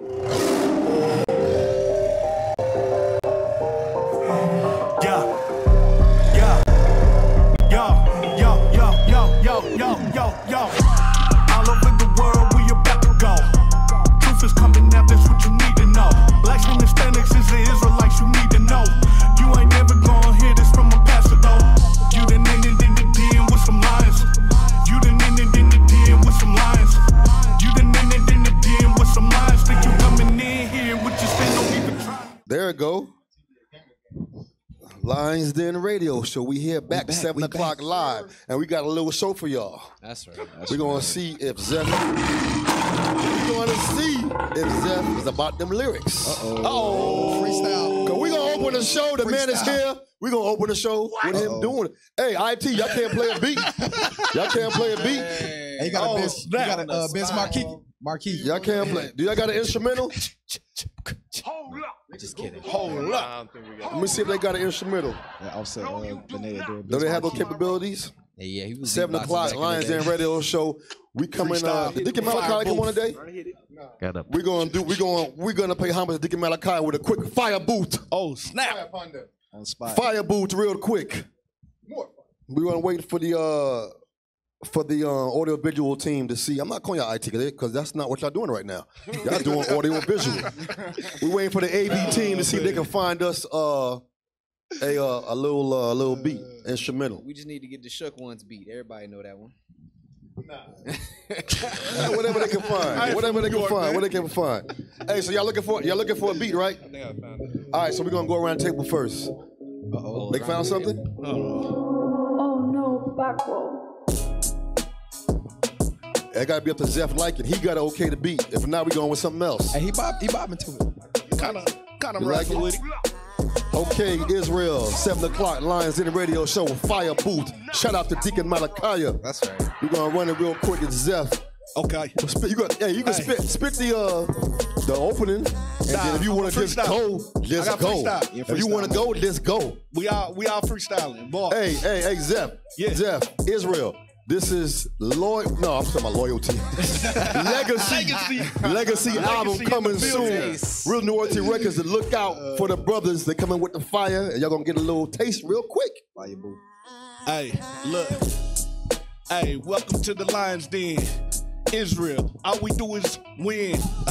Yeah. Show. We here back, seven o'clock live, and we got a little show for y'all. That's right. We're gonna see if Zeph. We're gonna see if Zeph is about them lyrics. Uh oh. Freestyle. Cause we gonna open the show. The man is here. We're gonna open the show with him doing it. Hey, IT, y'all can't play a beat. y'all can't play a beat. Hey, you got a Biz, you got a uh, Biz Markie. Markie. Y'all can't play. Do y'all got an instrumental? Just kidding. Hold up. Let me see if they got an instrumental. Yeah, Offset, uh, doing Do they have those capabilities? Yeah, yeah, he was Seven o'clock, Lions. Den Radio Show. We coming. Uh, Freestyle. Deacon Malachi come on today. Got up. We're gonna do. We're gonna. We're gonna pay homage to Deacon Malachi with a quick fire boot. Oh snap! Spot. Fire boot, real quick. We're gonna wait for the uh for the uh, audio visual team to see. I'm not calling y'all IT because that's not what y'all doing right now. Y'all doing audio visual. We're waiting for the AV team to see if they can find us uh a uh, a little uh, a little beat instrumental. We just need to get the Shook Ones beat. Everybody know that one. Yeah, whatever they can find. Whatever they can find. What they can find. Hey, so y'all looking for y'all looking for a beat, right? I think I found it. All right, so we're gonna go around the table first. Uh-oh. They found something? Oh no, backward. It gotta be up to Zeph Liking. He gotta okay the beat. If not, we going with something else. And he bob, he bobbing to it. Kind of, kind of like it? with it. Okay, Israel, 7 o'clock, Lions in the radio show with Fire Booth. Shout out to Deacon Malachi. That's right. We're gonna run it real quick. It's Zeph. Okay. Spit, you got, hey, you can Hey. spit, spit the uh, the opening, and then if you wanna just go, just go. Yeah, If you want to freestyle. go, just go. We all, we all freestyling. Boy. Hey, hey, hey, Zeph. Yeah. Zeph, Israel. This is loyal. No, I'm talking about loyalty. Legacy. Legacy. Legacy album Legacy coming soon. building. Real New Orleans Records. To look out uh, for the brothers. They coming with the fire, and y'all gonna get a little taste real quick. Fire boo. Hey, look. Hey, welcome to the Lionz Den. Israel. All we do is win.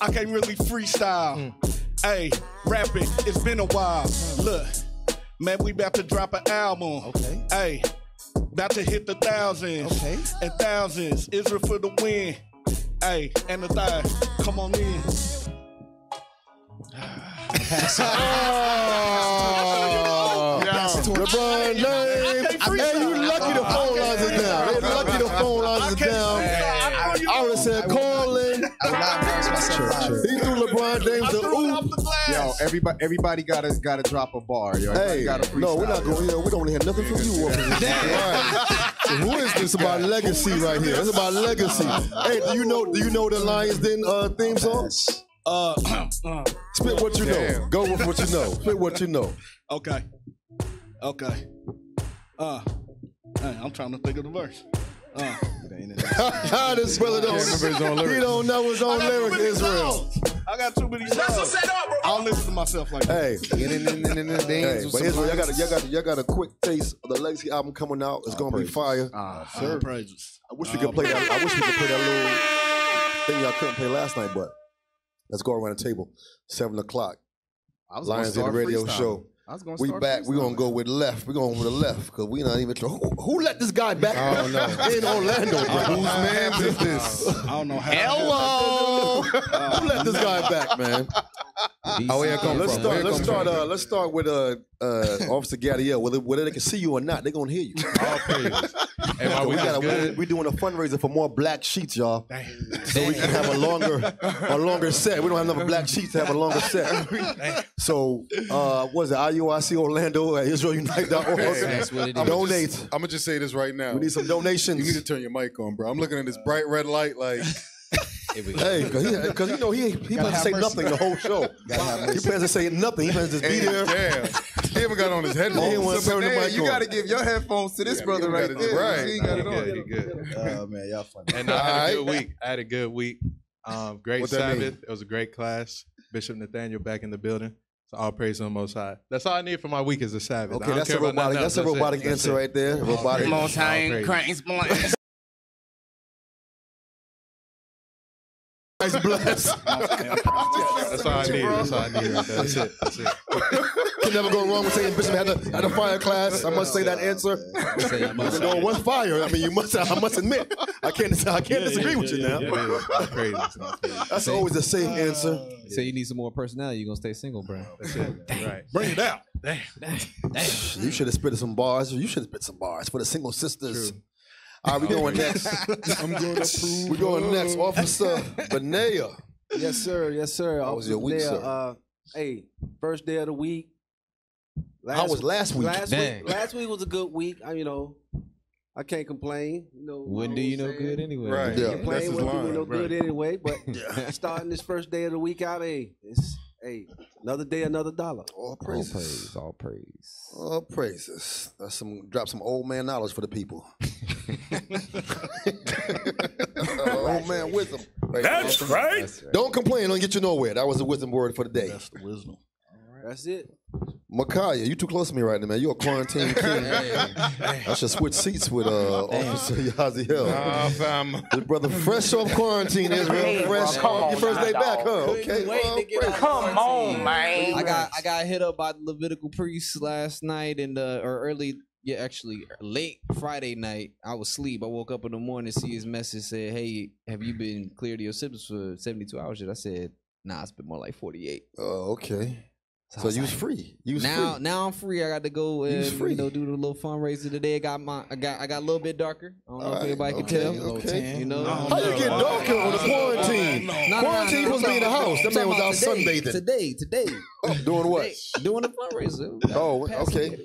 I can't really freestyle. Mm. Hey, rapping, it's been a while. Look, man, we about to drop an album. Okay. Hey, about to hit the thousands. Okay. And thousands. Israel for the win. Hey, and the thigh. Come on in. Oh, LeBron James. Hey, you lucky the phone lines are down. They lucky the phone lines are down. I have said calling. Yo, everybody, everybody gotta gotta drop a bar. Yo, everybody Hey, gotta no, we're not going yo. here. We don't want to hear nothing from you. Right. So who is this about legacy right here? It's about legacy. Hey, do you know? Do you know the Lionz Den uh, theme song? Uh, uh, Spit what you know. Go with what you know. Spit what you know. okay. Okay. Uh, hey, I'm trying to think of the verse. Uh, this brother don't. remember his own lyrics. He don't know his own I lyrics. many Israel. Songs. I got too many songs. I don't listen to myself like that. Hey, hey, Hey, but Israel, y'all got, a, y'all, got a, y'all got a quick taste of the Legacy album coming out. It's gonna be fire. Ah, All praises. I wish we could play that. I wish we could play that little thing y'all couldn't play last night, but let's go around the table. Seven o'clock. I was Lions in the radio freestyling. show. I was gonna We start back. We gonna go with left. We going with the left because we not even. Who, who let this guy back? I don't know. in Orlando, bro. Whose man's is this? I don't know how. Hello. Who let this guy back, man? Oh, where it come Let's from? start. Where it Let's come start. from? Uh, let's start with uh, uh, Officer Gadiel. Whether whether they can see you or not, they're gonna hear you. All praises. Hey, my we week is got good. we doing a fundraiser for more black sheets, y'all. So we can have a longer a longer set. We don't have enough black sheets to have a longer set. So uh what is it? IUIC Orlando at IsraelUnite.org. That's what it is. Donate. I'm gonna just say this right now. We need some donations. You need to turn your mic on, bro. I'm looking at this bright red light, like Here we go. Hey, because you know he he plans to say mercy. nothing the whole show. He plans to say nothing. He plans to just be there. damn. He haven't got on his headphones. He ain't wanna turn the mic you gotta give your headphones to this Yeah, brother right there. right. He got it on. good. Good. Oh man, y'all funny. And I had a good week. I had a good week. Um, great What Sabbath. It was a great class. Bishop Nathaniel back in the building. So all praise to the Most High. That's all I need for my week is a Sabbath. Okay, that's a care about nothing robotic. else. That's a robotic answer it. right there. All Robotic. praise. Most High All in praise. Christ bless. That's all I need. That's all I need. That's it. That's it. Can never go wrong with saying Bishop had a, had a fire class. I must say that answer. Even though it was fire, I mean, you must. I must admit, I can't. I can't disagree with you now. It is. It's crazy. It's crazy. That's always a safe answer. Say you need some more personality. You are gonna stay single, bro? That's it. Right. Bring it out. Damn. Damn. You should have spit some bars. You should have spit some bars for the single sisters. All right, we going next. I'm gonna prove. We going next, Officer Benea. Yes, sir. Yes, sir. How was your week, sir? Uh, hey, first day of the week. How was last week? Last Dang. week. Last week was a good week. I, you know, I can't complain. You know, Wouldn't do you no good anyway. Right. Yeah. That's Complain his wouldn't do me line. no good anyway. But starting this first day of the week out, hey, it's hey another day, another dollar. All All praises. praise, all praise. All praises. That's some drop some old man knowledge for the people. old man wisdom. Right That's right. That's right. Don't complain. Don't get you nowhere. That was the wisdom word for the day. That's the wisdom. That's it. Makaya, you too close to me right now, man. You're a quarantine king. I should switch seats with uh, Officer Yaziel. Nah, fam. His brother, fresh off quarantine, Israel. Fresh off your first day back, huh? Okay. well, praise- Come on, man. I got I got hit up by the Levitical priests last night and uh or early yeah actually late Friday night. I was asleep. I woke up in the morning see his message said, "Hey, have you been cleared of your symptoms for 72 hours?" yet?" I said, "Nah, it's been more like 48." Oh, okay. I So was you was like, free. You was now free. now I'm free. I got to go and was free. you know do the little fundraiser today. I got my I got I got a little bit darker. I don't know if Alright, anybody okay, can tell. okay. You know, How you get darker on the quarantine? No, no, no, Quarantine no, supposed to be in the house. That man was out today, sunbathing. Today, today, Doing what? Today, doing a fundraiser. Oh, okay. the-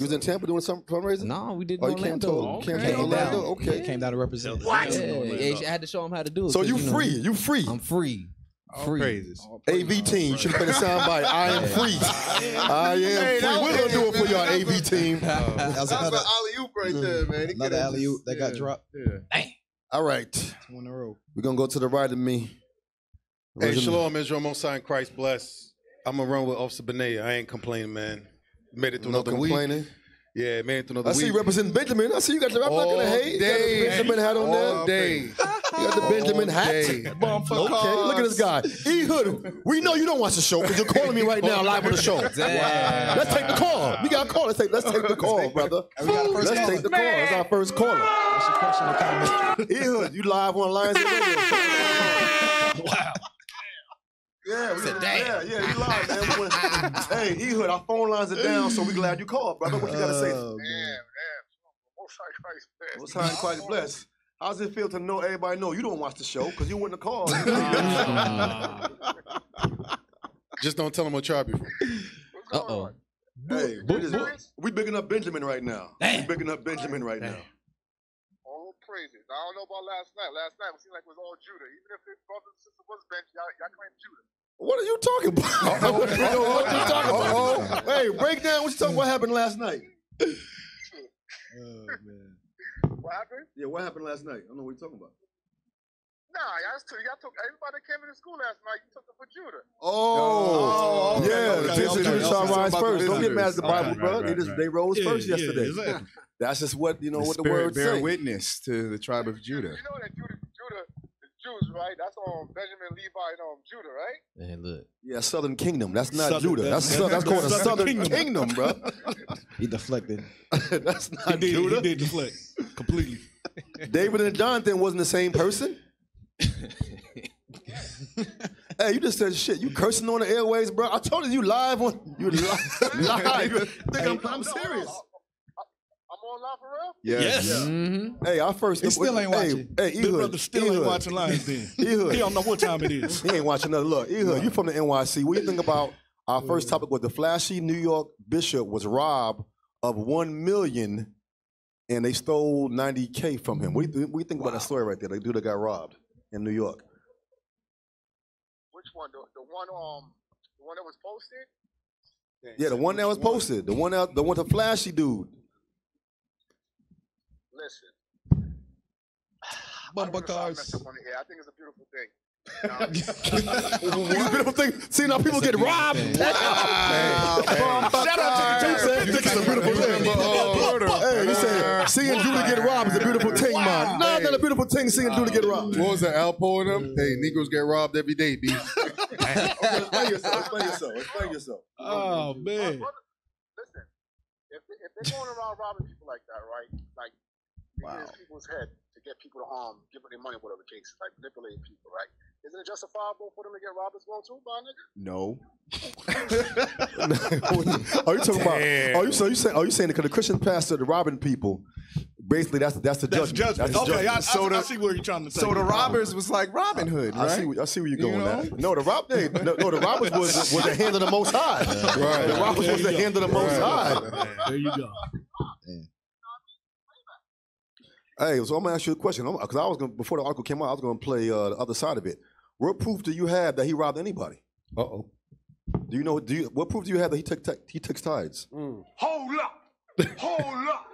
You was in Tampa doing some fundraising? No, we did Oh, in you came to Orlando. came to Came Orlando? down. Okay. Came down to represent. Yeah, yeah, I had to show him how to do it. So 'cause, you know, free. You free. I'm free. All Free. praises. AV team. You should have been a soundbite. I am free. I am free. We're gonna do it for y'all, AV team. That was another, alley oop right mm. there, man. He another coulda alley oop that got yeah. dropped. Yeah. All right. Two in a row. We're gonna go to the right of me. Hey, Original- shalom, Israel, Most High, and Christ bless. I'm gonna run with Officer Benea. I ain't complaining, man. Made it through No another week. Yeah, made it through another I week. see you representing Benjamin. I see you got the. I'm not All gonna hate. You got the day. Benjamin hat on there. All day. You got the oh, Benjamin All hat. day. Okay, look at this guy. E Hood, we know you don't watch the show because you're calling me right now live on the show. Damn. Let's take the call. We got a call. Let's take. Let's take the call, brother. we got first Let's caller. take the call. That's our first caller. What's your question or comment? E Hood, you live on Lions Radio. Wow. Yeah, we, yeah, yeah, you live, man. Hey, E Hood, our phone lines are down, so we glad you called, brother. What you gotta say? Oh, man. Most high Christ bless. How's it feel to know everybody know you don't watch the show because you wouldn't have called? Just don't tell him what tribe you're from. Uh oh. hey, we, just, we bigging up Benjamin right now. We bigging up Benjamin right now. All praises. I don't know about last night. Last night it seemed like it was all Judah. Even if his brother and sister was Benji, y'all, y'all claim Judah. What are you talking about? what are you talking about? Hey, break down what you talking what happened last night. Oh, man. What happened? Yeah, what happened last night? I don't know what you're talking about. Nah, y'all, took, y'all took everybody that came into school last night. You took them for Judah. Oh, okay, yeah, the okay, Pistons okay, Judah shall okay. rise first. Don't get mad at the. Bible, Okay, bro. right, they right, just right. they rose Yeah, first yeah, yesterday. exactly. That's just what you know The what the Spirit word bear say. witness to the tribe of Judah. You know that Judah, Judah, the Jews, right? That's on Benjamin, Levi, and um, Judah, right? And look. Yeah, Southern Kingdom. That's not Southern- Judah. That's that's- Southern, that's called a Southern Southern Kingdom, bro. He deflected. that's not He not did, Judah. he did deflect completely. David and Jonathan wasn't the same person. hey, you just said shit. You cursing on the airways, bro. I told you you live on you li- live. You think I'm, I'm serious. I'm on live for real? Yes. Mm-hmm. Hey, our first. He still ain't hey, watching. Hey, This Ehud, brother still ain't watching Lionz Den. Ehud. He don't know what time it is. He ain't watching nothing. Look, Ehud, you from the NYC. What do you think about our first topic was the flashy New York bishop was robbed of one million and they stole 90K from him. What do you, what do you think about that story right there? The dude that got robbed in New York. Which one? The, the one um, the one that was posted? Yeah, the one that was posted. The one that the one the flashy dude. Listen. Bumper I don't wanna sound cars. messed up on the air. I think it's a beautiful thing. beautiful thing. Seeing how people get robbed. Shout out to the Judah. Think it's a beautiful thing. Hey, he said, seeing Judah get robbed is a beautiful thing, man. No, not a beautiful thing. Seeing Judah get robbed. What was that? Alpo and them? Hey, Negroes get robbed every day, B. Explain yourself. Explain yourself. Explain yourself. Oh man. Listen, if, they- if they're going around robbing people like that, right? Like, they get people's head to get people to harm, give them their money, whatever the case is, like manipulating people, right? Isn't it justifiable for them to get robbed as well, too, by a nigga? No. are you talking about? Are you so you saying? Are you saying because the Christian pastor, the robbing people, basically that's that's the That's judgment. judgment. That's the Okay, I, judgment. I, I see where you're trying to say. So the robbers was like Robin Hood, right? I see. I see where you're You going. know? at. No, the rob. Hey, no, no, the robbers was was the hand of the Most High. Right. The robbers was the hand of the Most High. There you go. Hey, so I'm gonna ask you a question because I was gonna before the article came out, I was gonna play uh, the other side of it. What proof do you have that he robbed anybody? Uh oh. Do you know? Do you? What proof do you have that he took he takes tithes? Hold up. Hold up.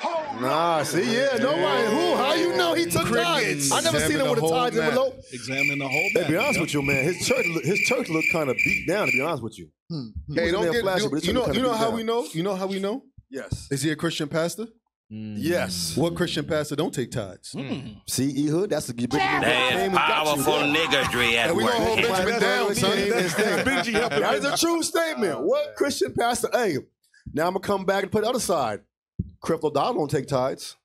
Hold Nah, see, yeah, nobody. Who? How you know he took tithes? I never seen him with a tithes envelope. Examine the whole. Hey, map, be honest yeah. with you, man. His church, his church looked kind of beat down. To be honest with you. Hey, don't get. flashy, you, but you know. You know how down. we know. You know how we know. Yes. Is he a Christian pastor? Yes. Mm. What Christian pastor don't take tithes? Mm. See, E Hood, that's the big That is powerful niggardry at And we work. gonna hold Benjamin down, son. That is a true statement. What Christian pastor? Hey, now I'm gonna come back and put the other side. Creflo Dollar don't take tithes.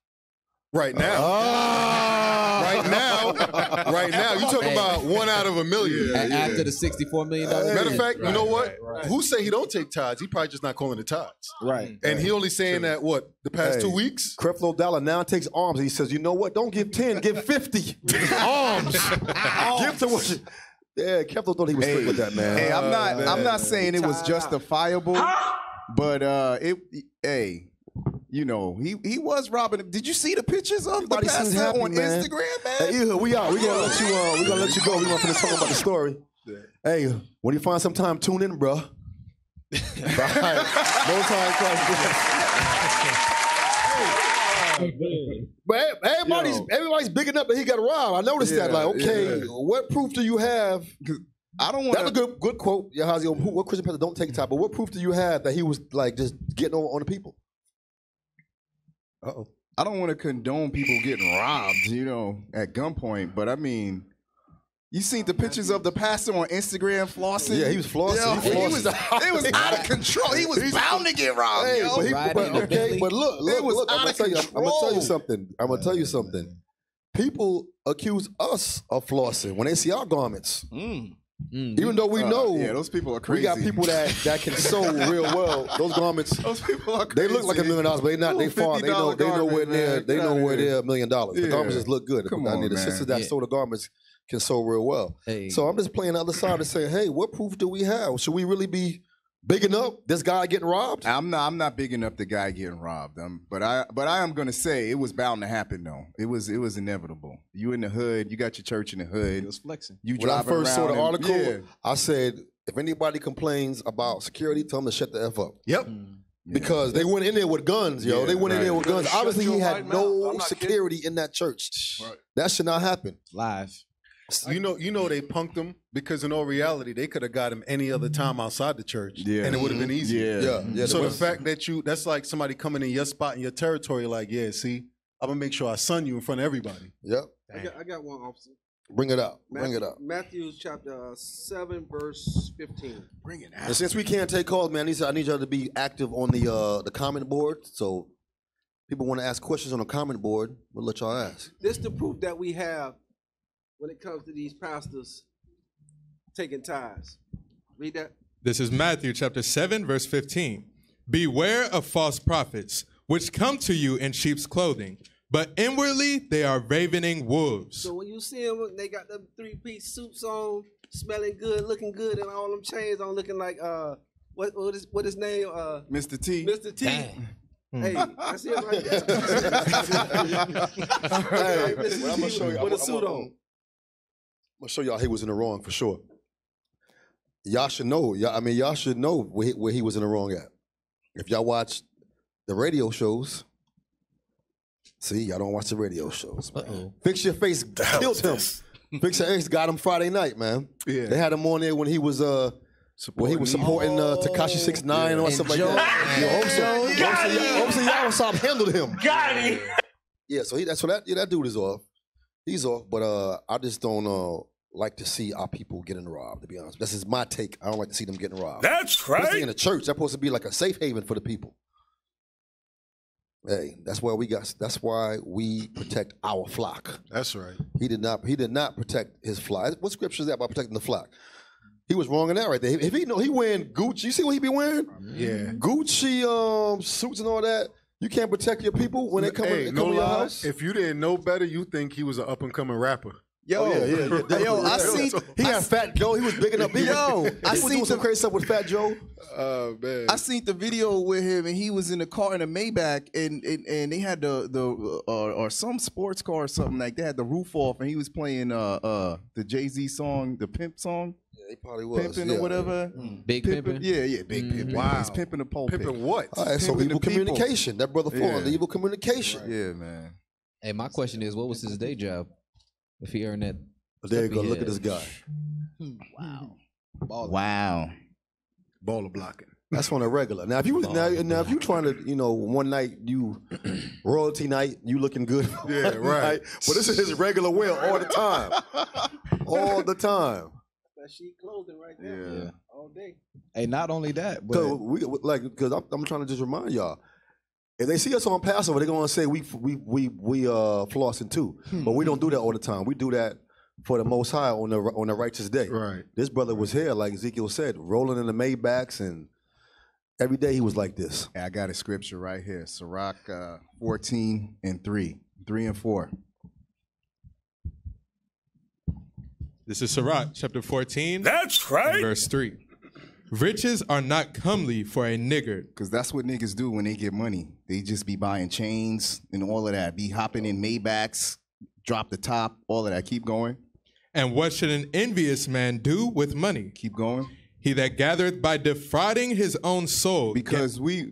Right now. Ah. Right now. Right now. You talking about one out of a million. A- After the sixty-four million dollars. Matter of fact, you know what? Who say he don't take tithes? He probably just not calling it tithes. Right. And he only saying that what the past Hey, two weeks. Creflo Dollar now takes arms. He says, "You know what? Don't give ten, give fifty arms. give to what." You, yeah, Creflo thought he was straight with that man. Hey, I'm not. man. I'm not saying it was justifiable, but uh, it. Hey, you know, he he was robbing. Did you see the pictures of Everybody the pastor happy, on man. Instagram, man? Hey, we out. We gonna let you. Uh, we gonna let you go. We gonna finish talking about the story. Hey, when you find some time, tune in, bro. Bye. No time, Christ bless. But hey, everybody's everybody's bigging up that he got robbed. I noticed that. Like, okay, yeah. what proof do you have? I don't want. That's a good good quote. Yahazi, what Christian pastor don't take time, but what proof do you have that he was like just getting on, on the people? Oh. I don't want to condone people getting robbed, you know, at gunpoint. But I mean, you seen the pictures of the pastor on Instagram flossing? Yeah, he was flossing. Yo, He he was, it was out of control. He was bound to get robbed. Hey, yo. but, he, but okay, but look, look, It was look. I'm gonna of tell you. I'm gonna tell you something. I'm gonna tell you something. People accuse us of flossing when they see our garments, Mm. Even though we Uh, know. yeah, those people are crazy. We got people that that can sew real well. Those garments. Those people are crazy. They look like a million dollars, but they not. They Little far. They know. They know where they're. man. They know where they're a million dollars. The garments just look good. Come I on, need the sisters that Yeah. sew the garments can sew real well. Hey. So I'm just playing the other side and saying, hey, what proof do we have? Should we really be bigging up this guy getting robbed? I'm not. I'm not bigging up the guy getting robbed. Um, but I. But I am gonna say it was bound to happen though. It was. It was inevitable. You in the hood. You got your church in the hood. It was flexing. You When I first saw around the and- article, yeah. I said, if anybody complains about security, tell them to shut the F up. Yep. Because they went in there with guns, yo. Yeah, they went in there with guns. Obviously, he had white no I'm not security in that church. That should not happen. Live. You know, you know they punked him because in all reality they could have got him any other time outside the church, Yeah. and it would have been easy. Yeah. Yeah, yeah. so the- the fact that you that's like somebody coming in your spot in your territory, like, yeah, see, I'm gonna make sure I sun you in front of everybody. Yep. I got, I got one officer. Bring it up. Matthew, Bring it up. Matthew chapter uh, seven, verse fifteen. Bring it And since we can't take calls, man, I need, I need y'all to be active on the uh, the comment board. So people want to ask questions on the comment board, we'll let y'all ask. This the proof that we have when it comes to these pastors taking tithes. Read that. This is Matthew chapter 7, verse 15. Beware of false prophets, which come to you in sheep's clothing, but inwardly they are ravening wolves. So when you see them, they got them three piece suits on, smelling good, looking good, and all them chains on, looking like uh, what what is what his name? Uh, Mr. T. Mr. T. Hey, I see him right there. Hey, Mr. well, I'm gonna T show you. with a suit on. I'm gonna show y'all he was in the wrong for sure. Y'all should know. Y'all, I mean, y'all should know where he, where he was in the wrong at. If y'all watch the radio shows, see, y'all don't watch the radio shows. man. Uh-oh. Fix your face killed him. Fixer X got him Friday night, man. Yeah. They had him on there when he was uh when he was supporting uh, Tekashi Six Nine or something Joe- like that. Yeah, Obviously, Got obviously, obviously, Yawasop handled him. Got him. Yeah, so he, that's so that yeah, that dude is off. He's off, but uh, I just don't uh, like to see our people getting robbed. To be honest, this is my take. I don't like to see them getting robbed. That's right. Especially right. in the church, that's supposed to be like a safe haven for the people. Hey, that's why we got. That's why we protect our flock. That's right. He did not. He did not protect his flock. What scripture is that about protecting the flock? He was wrong in that right there. If he know he wearing Gucci, you see what he be wearing? Yeah. Gucci um suits and all that. You can't protect your people when they come, hey, in, no come in your house. If you didn't know better, you think he was an up and coming rapper. Yo, Oh, yeah, yeah, yeah. yo, I seen. He had Fat Joe. He was bigging up. He Yo, I seen doing some crazy stuff with Fat Joe. Oh man. I seen the video with him, and he was in the car in a Maybach, and and, and they had the the uh, or some sports car or something like they had the roof off, and he was playing uh uh the Jay Z song, the Pimp song, Yeah, he probably was. pimping yeah. or whatever. Mm. Big Pimping, pimping. yeah, yeah, big mm-hmm. pimping. Wow. He's pimping the pulpit. Pimping what? All right, so evil communication. That brother Floyd, Yeah. the evil communication. Yeah, man. Hey, my question is, what was his day job? If he earned that. There you go. Look at this guy. Hmm. Wow. Hmm. Wow. Baller blocking. That's on a regular. Now, if you was now, now if you trying to, you know, one night you royalty night, you looking good. Yeah, right. night, But this is his regular wear all the time, all the time. That sheet clothing right there. Yeah. All day. Hey, not only that, but Cause we like because I'm, I'm trying to just remind y'all. If they see us on Passover, they're gonna say we we we we uh flossing too, but we don't do that all the time. We do that for the Most High on the on the righteous day. Right. This brother was here, like Ezekiel said, rolling in the Maybachs, and every day he was like this. I got a scripture right here. Sirach uh, 14 and 3. 3 and 4. This is Sirach chapter 14, That's right. verse 3. Riches are not comely for a niggard, Because that's what niggas do when they get money. They just be buying chains and all of that. Be hopping in Maybachs, drop the top, all of that. Keep going. and what should an envious man do with money? Keep going. He that gathereth by defrauding his own soul. Because we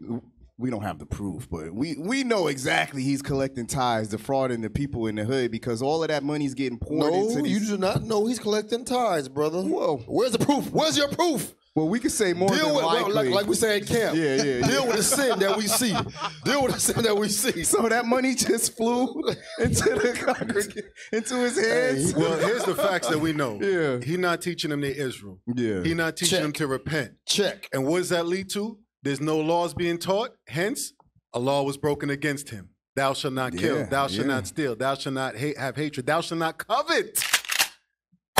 we don't have the proof, but we we know exactly he's collecting ties, defrauding the people in the hood because all of that money's getting poured No, into you do not know he's collecting ties, brother. Whoa, where's the proof? Where's your proof? well, we could say more Deal than with well, likely. like, like we say at camp. Yeah, yeah, yeah. Deal with the sin that we see. Deal with the sin that we see. so that money just flew into the congregation, into his hands. Well, here's the facts that we know. Yeah. He not teaching them to Israel. Yeah. He not teaching Check. them to repent. Check. And what does that lead to? There's no laws being taught. Hence, a law was broken against him. Thou shalt not kill. Yeah, Thou shalt yeah. not steal. Thou shalt not hate, have hatred. Thou shalt not covet.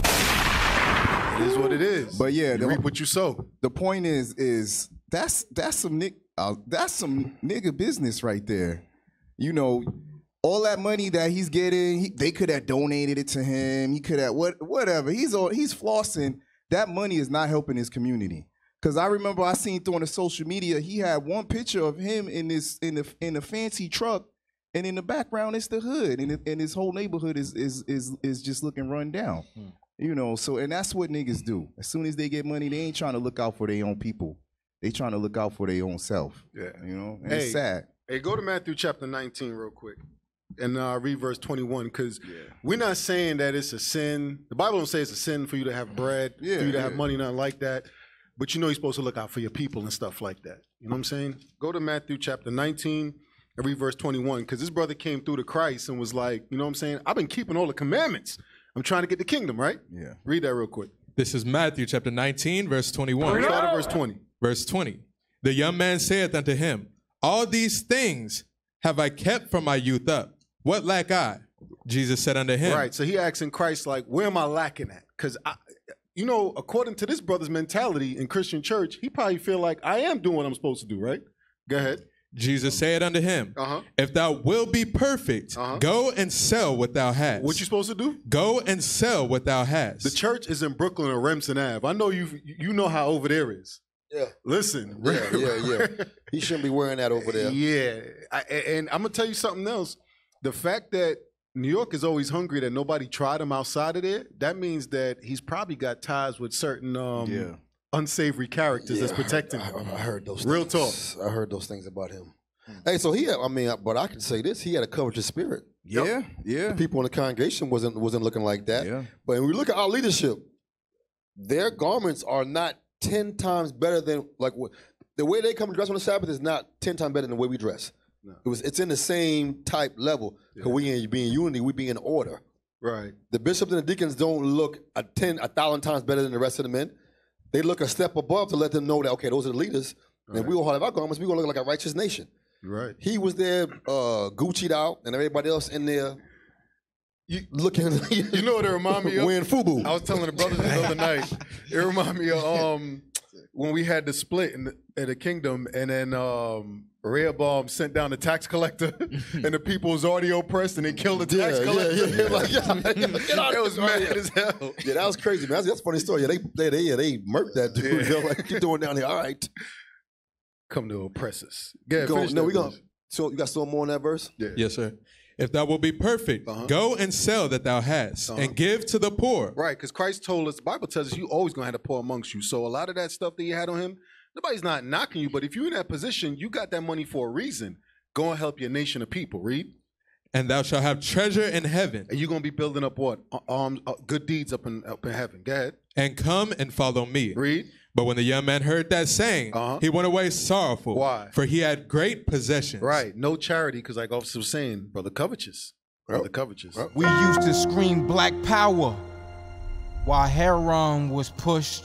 It is what it is. But yeah, you the- reap what you sow. the point is is that's that's some nick uh, that's some nigga business right there. You know, all that money that he's getting, he, they could have donated it to him. He could have what whatever. He's on he's flossing. That money is not helping his community. Cause I remember I seen through on the social media, he had one picture of him in this in the in a fancy truck, and in the background it's the hood, and it, and his whole neighborhood is is is is just looking run down. You know, so and that's what niggas do. As soon as they get money, they ain't trying to look out for their own people. They trying to look out for their own self. Yeah. You know, and Hey. it's sad. Hey, go to Matthew chapter 19 real quick. And uh, read verse 21, because we're not saying that it's a sin. The Bible don't say it's a sin for you to have bread, Yeah, for you to have money, nothing like that. But you know you're supposed to look out for your people and stuff like that. You know what I'm saying? Go to Matthew chapter 19 and read verse 21, because this brother came through to Christ and was like, you know what I'm saying? I've been keeping all the commandments. I'm trying to get the kingdom, right? Yeah. Read that real quick. This is Matthew chapter 19, verse 21. Start at verse 20. Verse 20. The young man saith unto him, All these things have I kept from my youth up. What lack I? Jesus said unto him, Right. So he asking Christ, like, where am I lacking at? Because I, you know, according to this brother's mentality in Christian church, he probably feel like I am doing what I'm supposed to do, right? Go ahead. Jesus said unto him, Uh-huh. If thou wilt be perfect, Uh-huh. go and sell what thou hast. What you supposed to do? Go and sell what thou hast. The church is in Brooklyn or Remsen Ave. I know you you know how over there is. Yeah. Listen. Yeah, yeah, yeah. He shouldn't be wearing that over there. Yeah. I, and I'm gonna tell you something else. The fact that New York is always hungry that nobody tried him outside of there, that means that he's probably got ties with certain um, Yeah. unsavory characters that's Yeah, I protecting heard- him. I, I heard those. Real things. I heard those things about him. Hey, so he had. I mean, but I can say this: he had a covetous spirit. Yeah, yeah. The people in the congregation wasn't wasn't looking like that. Yeah. But when we look at our leadership, their garments are not ten times better than like the way they come to dress on the Sabbath is not ten times better than the way we dress. It was it's in the same type level. Cause we in be in unity, we be in order. Right. The bishops and the deacons don't look a ten a thousand times better than the rest of the men. They look a step above to let them know that okay, those are the leaders. And we all have our garments, we gonna look like a righteous nation. Right. He was there, uh, Gucci'd out, and everybody else in there looking. You know what it remind me of? Wearing FUBU. I was telling the brothers the other night. It remind me of um, when we had the split in the, in the kingdom, and then um, Rehoboam sent down the tax collector, and the people was already oppressed, and they killed the tax Yeah, yeah, collector. yeah, yeah, like, yeah, get out it was mad as hell. Yeah, that was crazy, man. That's, that's a funny story. Yeah, they they they, yeah, they murked that dude. They're like, you doing down here? All right. Come to oppress us. Yeah, Go- finish no, we gonna. So you got some more on that verse? Yeah. Yes, sir. If thou will be perfect, go and sell that thou hast, Uh-huh. and give to the poor. Right, because Christ told us, the Bible tells us you always gonna have the poor amongst you. So a lot of that stuff that you had on him, nobody's not knocking you, but if you're in that position, you got that money for a reason. Go and help your nation of people. Read. And thou shalt have treasure in heaven. And you're gonna be building up what? Um, uh, good deeds up in up in heaven. Go ahead. And come and follow me. Read. But when the young man heard that saying, he went away sorrowful. Why? For he had great possessions. Right. No charity, because like Officer was saying, brother covetous. Brother covetous. We used to scream black power while heroin was pushed.